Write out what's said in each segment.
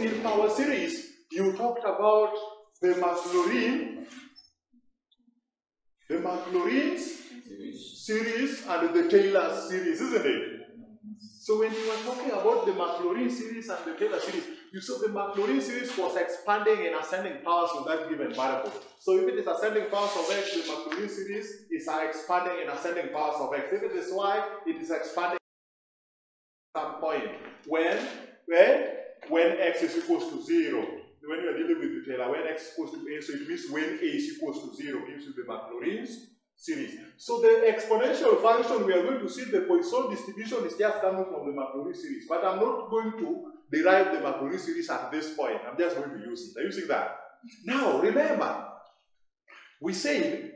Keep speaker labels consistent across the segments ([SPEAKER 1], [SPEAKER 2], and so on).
[SPEAKER 1] In our series, you talked about the Maclaurin, the Maclaurin series and the Taylor series, isn't it? So when you were talking about the Maclaurin series and the Taylor series, you saw the Maclaurin series was expanding and ascending powers of that given variable. So if it is ascending powers of x, the Maclaurin series is expanding and ascending powers of x. If it is y, it is expanding at some point when when when x is equals to zero. When you are dealing with the Taylor, when x is equals to a, so it means when a is equals to zero gives you the Maclaurin series. So the exponential function we are going to see the Poisson distribution is just coming from the Maclaurin series. But I'm not going to derive the Maclaurin series at this point. I'm just going to use it. Are you seeing that? Now remember, we said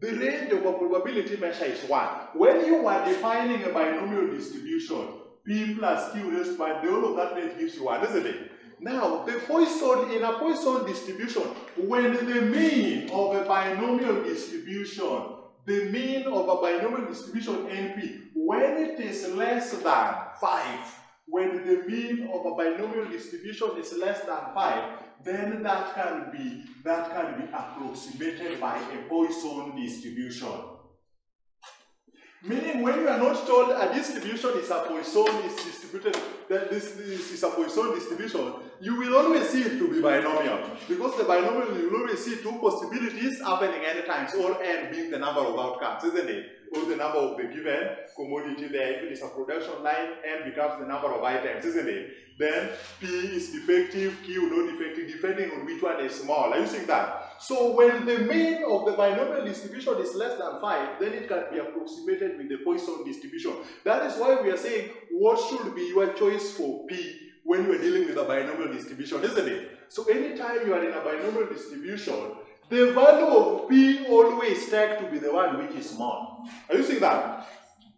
[SPEAKER 1] the range of a probability measure is 1. When you are defining a binomial distribution, p are q raised by the whole of that range gives you 1, isn't it? Now, the Poisson, in a Poisson distribution, when the mean of a binomial distribution, the mean of a binomial distribution NP, when it is less than 5, when the mean of a binomial distribution is less than 5, then that can be, that can be approximated by a Poisson distribution. Meaning when you are not told a distribution is a Poisson is distributed, that this, this is a Poisson distribution, you will always see it to be binomial. Because the binomial, you will always see two possibilities happening any times, or n being the number of outcomes, isn't it? Or the number of the given commodity there. If it is a production line, n becomes the number of items, isn't it? Then P is defective, Q not defective, depending on which one is small. Are you seeing that? So when the mean of the binomial distribution is less than 5, then it can be approximated with the Poisson distribution. That is why we are saying what should be your choice for P when you are dealing with a binomial distribution, isn't it? So anytime you are in a binomial distribution, the value of P always take to be the one which is small. Are you seeing that?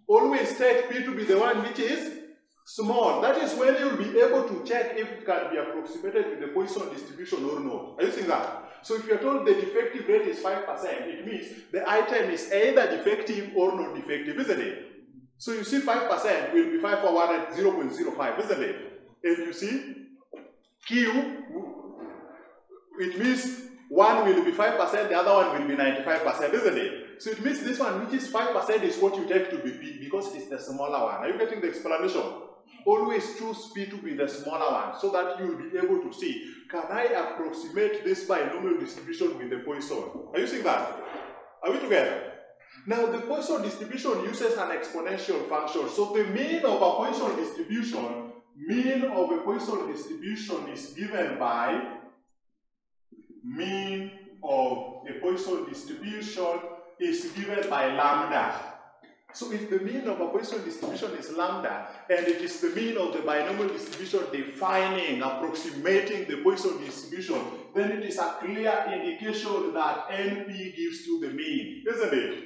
[SPEAKER 1] Always take P to be the one which is small. That is when you'll be able to check if it can be approximated with the Poisson distribution or not. Are you seeing that? So if you're told the defective rate is 5%, it means the item is either defective or not defective, isn't it? So you see 5% will be 5 for 1 at 0.05, isn't it? And you see Q, it means one will be 5%, the other one will be 95%, isn't it? So it means this one, which is 5%, is what you take to be P because it's the smaller one. Are you getting the explanation? Always choose P to be the smaller one so that you will be able to see, can I approximate this binomial distribution with the Poisson? Are you seeing that? Are we together? Now the Poisson distribution uses an exponential function. So the mean of a Poisson distribution, mean of a Poisson distribution is given by mean of a Poisson distribution is given by lambda. So if the mean of a Poisson distribution is lambda, and it is the mean of the binomial distribution defining, approximating the Poisson distribution, then it is a clear indication that NP gives you the mean, isn't it?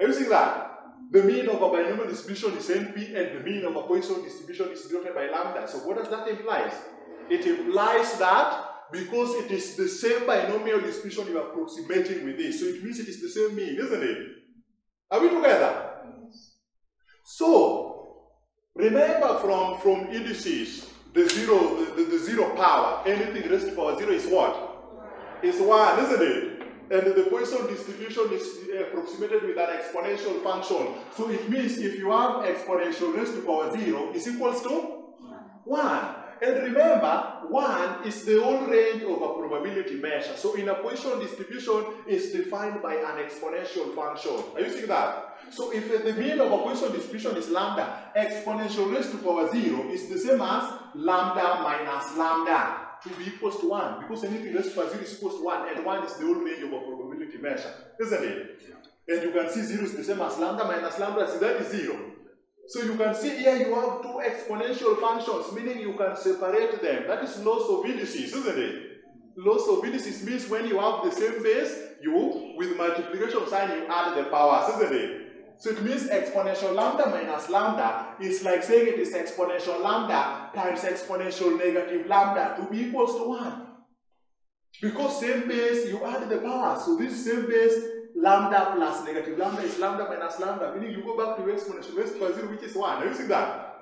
[SPEAKER 1] Are you seeing that? The mean of a binomial distribution is NP, and the mean of a Poisson distribution is denoted by lambda. So what does that imply? It implies that because it is the same binomial distribution you are approximating with this, so it means it is the same mean, isn't it? Are we together? So, remember from, from indices, the zero, the, the, zero power, anything raised to power zero is what? Is one, isn't it? And the Poisson distribution is uh, approximated with an exponential function. So it means if you have exponential raised to power zero is equals to one. And remember, 1 is the whole range of a probability measure. So in a Poisson distribution, it's defined by an exponential function. Are you seeing that? So if the mean of a Poisson distribution is lambda, exponential raised to power 0 is the same as lambda minus lambda to be equals to 1. Because anything raised to power 0 is equals to 1, and 1 is the old range of a probability measure. Isn't it? And you can see 0 is the same as lambda minus lambda, so that is 0. So you can see here you have two exponential functions, meaning you can separate them. That is laws of indices, isn't it? Laws of indices means when you have the same base, you, with multiplication sign, you add the powers, isn't it? So it means exponential lambda minus lambda is like saying it is exponential lambda times exponential negative lambda to be equals to 1. Because same base, you add the power. So this same base lambda plus negative lambda is lambda minus lambda, meaning you go back to exponential raised to 0, which is 1. Are you seeing that?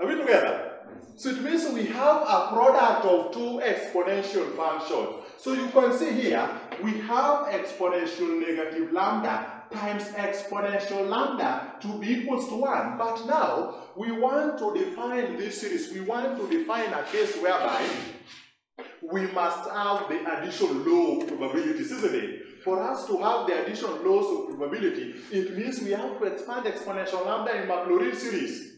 [SPEAKER 1] Are we together? So it means we have a product of two exponential functions. So you can see here, we have exponential negative lambda times exponential lambda to be equals to 1. But now, we want to define this series. We want to define a case whereby we must have the addition law of probabilities, isn't it? For us to have the addition laws of probability, it means we have to expand exponential lambda in Maclaurin series.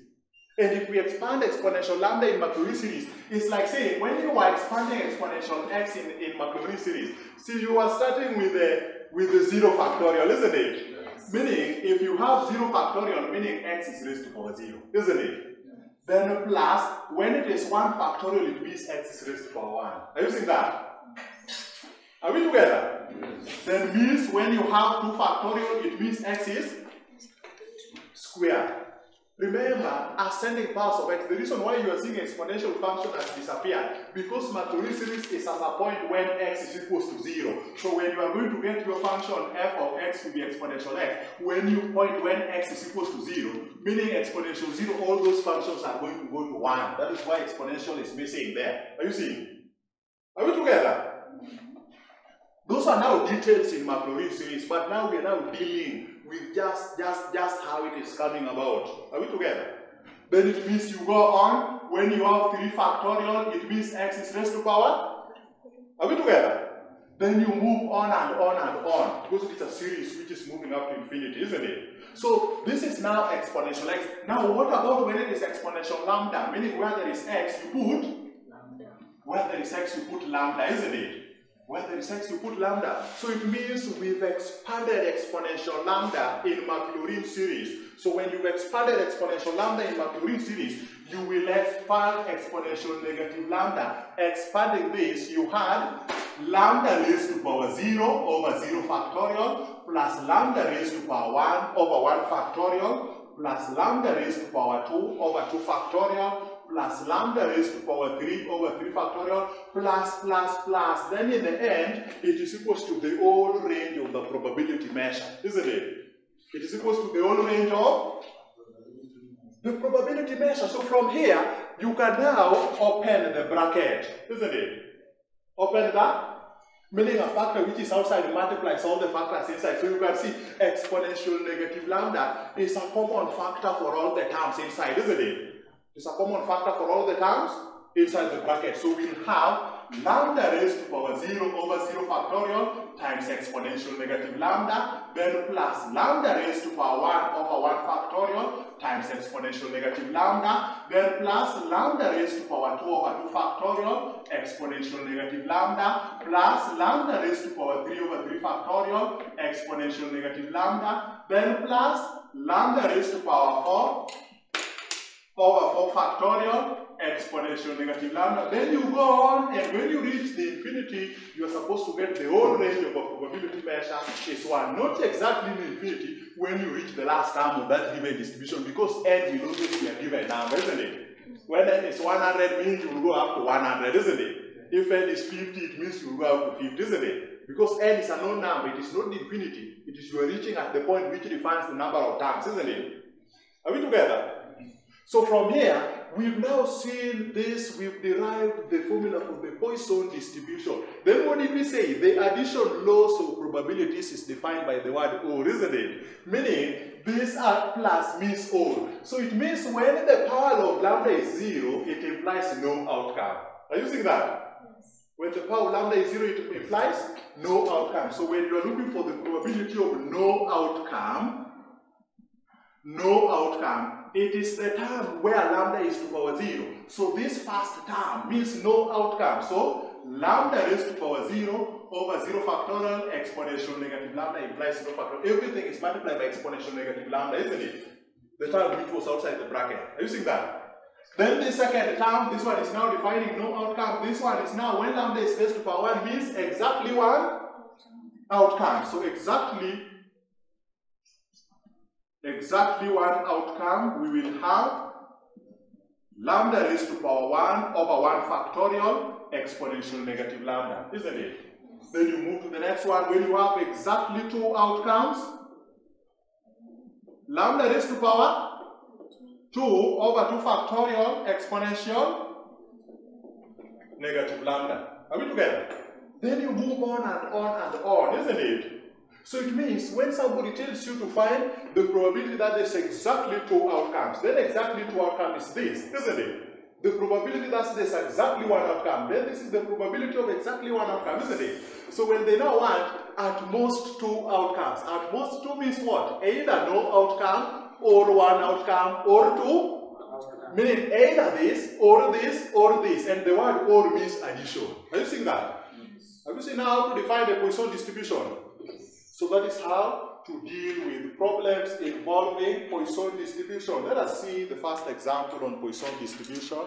[SPEAKER 1] And if we expand exponential lambda in Maclaurin series, it's like saying when you are expanding exponential x in, in Maclaurin series, see you are starting with the with the zero factorial, isn't it? Meaning, if you have zero factorial, meaning x is raised to power zero, isn't it? Then plus, when it is 1 factorial, it means x is raised to power 1. Are you seeing that? Are we together? Yes. Then means when you have 2 factorial, it means x is square. Remember, ascending powers of x, the reason why you are seeing exponential function has disappeared, because Maclaurin series is at a point when x is equals to 0. So when you are going to get your function f of x to be exponential x, when you point when x is equals to 0, meaning exponential 0, all those functions are going to go to 1. That is why exponential is missing there. Are you seeing? Are we together? Mm-hmm. Those are now details in Maclaurin series, but now we are now dealing just, just, just how it is coming about. Are we together? Then it means you go on, when you have 3 factorial, it means x is raised to power. Are we together? Then you move on and on and on, because it's a series which is moving up to infinity, isn't it? So this is now exponential x. Now what about when it is exponential lambda? Meaning where there is x, you put lambda. Where there is x, you put lambda, isn't it? Where there is x, you put lambda. So it means we've expanded exponential lambda in Maclaurin series. So when you've expanded exponential lambda in Maclaurin series, you will expand exponential negative lambda. Expanding this, you had lambda raised to power 0 over 0 factorial plus lambda raised to power 1 over 1 factorial plus lambda raised to power 2 over 2 factorial plus lambda raised to power 3 over 3 factorial plus plus plus. Then in the end, it is equals to the whole range of the probability measure, isn't it? It is equals to the whole range of the probability measure. So from here, you can now open the bracket, isn't it? Open that meaning a factor which is outside multiplies all the factors inside. So you can see exponential negative lambda is a common factor for all the terms inside, isn't it? It's a common factor for all the terms inside the bracket. So we'll have lambda raised to power 0 over 0 factorial times exponential negative lambda, then plus lambda raised to power 1 over 1 factorial times exponential negative lambda, then plus lambda raised to power 2 over 2 factorial exponential negative lambda, plus lambda raised to power 3 over 3 factorial exponential negative lambda, then plus lambda raised to power 4 over 4 factorial exponential negative lambda. Then you go on, and when you reach the infinity, you are supposed to get the whole range of probability measure is 1. Not exactly in infinity when you reach the last term of that given distribution, because n will always be a given number, isn't it? When n is 100 means you will go up to 100, isn't it? If n is 50, it means you will go up to 50, isn't it? Because n is a known number, it is not infinity. It is you are reaching at the point which defines the number of terms, isn't it? Are we together? So from here, we've now seen this, we've derived the formula for the Poisson distribution. Then what did we say? The addition laws of probabilities is defined by the word or, isn't it? Meaning, this plus means or. So it means when the power of lambda is zero, it implies no outcome. Are you seeing that? Yes. When the power of lambda is zero, it implies no outcome. So when you are looking for the probability of no outcome, no outcome, it is the term where lambda is to power 0. So this first term means no outcome. So lambda raised to power 0 over 0 factorial exponential negative lambda implies 0 factorial. Everything is multiplied by exponential negative lambda, isn't it? The term which was outside the bracket. Are you seeing that? Then the second term, this one is now defining no outcome. This one is now when lambda is raised to power 1 means exactly one outcome. So exactly exactly one outcome, we will have lambda raised to power 1 over 1 factorial exponential negative lambda, isn't it? Then you move to the next one when you have exactly two outcomes. Lambda raised to power 2 over 2 factorial exponential negative lambda. Are we together? Then you move on and on and on, isn't it? So it means when somebody tells you to find the probability that there's exactly two outcomes, then exactly two outcomes is this, isn't it? The probability that there's exactly one outcome, then this is the probability of exactly one outcome, isn't it? So when they now want at most two outcomes, at most two means what? Either no outcome or one outcome or two Meaning either this or this or this. And the word or means addition. Are you seeing that? Have you seen how to define the Poisson distribution? So that is how to deal with problems involving Poisson distribution. Let us see the first example on Poisson distribution.